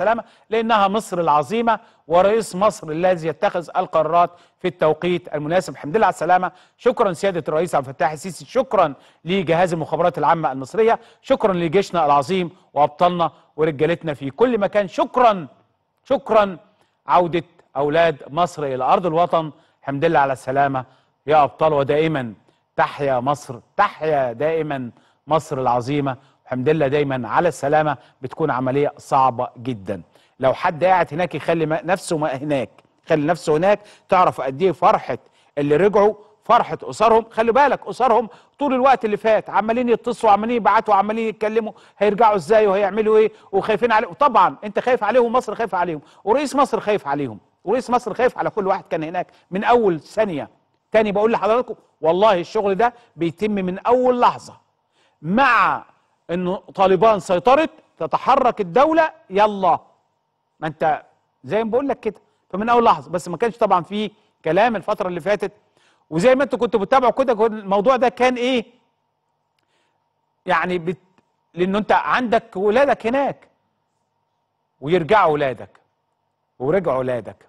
السلامه لأنها مصر العظيمة ورئيس مصر الذي يتخذ القرارات في التوقيت المناسب. الحمد لله على السلامة. شكرا سيادة الرئيس عبد الفتاح السيسي. شكرا لجهاز المخابرات العامة المصرية. شكرا لجيشنا العظيم وأبطالنا ورجالتنا في كل مكان. شكرا شكرا عودة أولاد مصر إلى أرض الوطن. الحمد لله على السلامة. يا أبطال ودائما تحيا مصر تحيا دائما مصر العظيمة. الحمد لله دايما على السلامة بتكون عملية صعبة جدا. لو حد قاعد هناك يخلي نفسه ما هناك خلي نفسه هناك تعرف قد إيه فرحة اللي رجعوا فرحة أسرهم. خلي بالك أسرهم طول الوقت اللي فات عمالين يتصلوا عمالين يبعتوا عمالين يتكلموا هيرجعوا إزاي وهيعملوا إيه وخايفين عليهم. طبعا أنت خايف عليهم ومصر خايفة عليهم ورئيس مصر خايف عليهم ورئيس مصر خايف على كل واحد كان هناك من أول ثانية. تاني بقول لحضراتكم والله الشغل ده بيتم من أول لحظة. مع إنه طالبان سيطرت تتحرك الدولة يلا. ما أنت زي ما بقول لك كده. فمن أول لحظة. بس ما كانش طبعا في كلام الفترة اللي فاتت. وزي ما أنتوا كنتوا بتتابعوا كده الموضوع ده كان إيه؟ يعني بت... لأنه أنت عندك ولادك هناك. ويرجعوا ولادك. ورجعوا ولادك.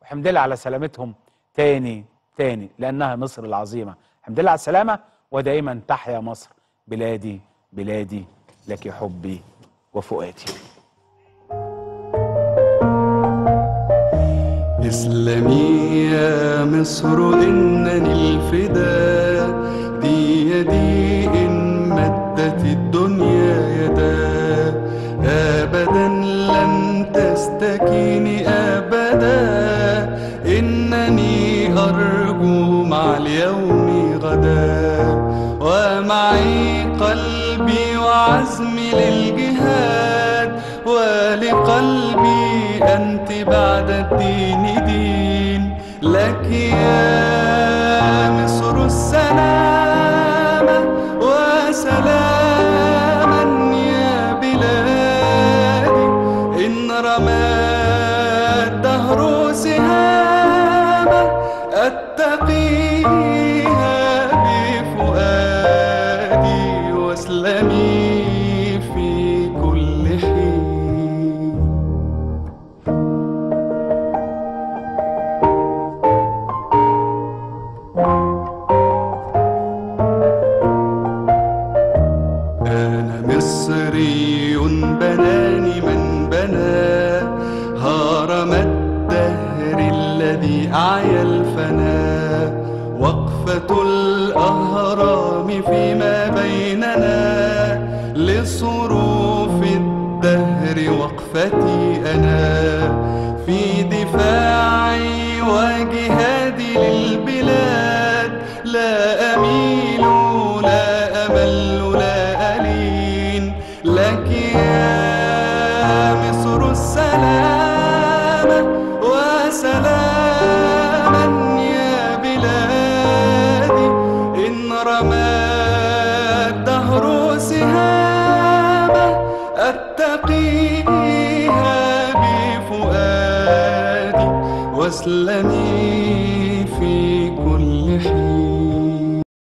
والحمد لله على سلامتهم. تاني تاني. لأنها مصر العظيمة. الحمد لله على السلامة. ودائما تحيا مصر. بلادي. بلادي لك حبي وفؤادي. اسلمي يا مصر إنني الفداء. دي يدي إن مدت الدنيا يدا. أبدا لن تستكيني أبدا. إنني أرجو مع اليوم غدا. قلبي وعزمي للجهاد ولقلبي أنت بعد الدين دين لك يا مصر السلامة وسلاما أعيا الفنا وقفة الأهرام فيما بيننا. لصروف الدهر وقفتي أنا. في دفاعي وجهادي للبلاد. لا أميل لا أمل لا ألين. لك يا مصر السلامة وسلاما واسلني في كل حين.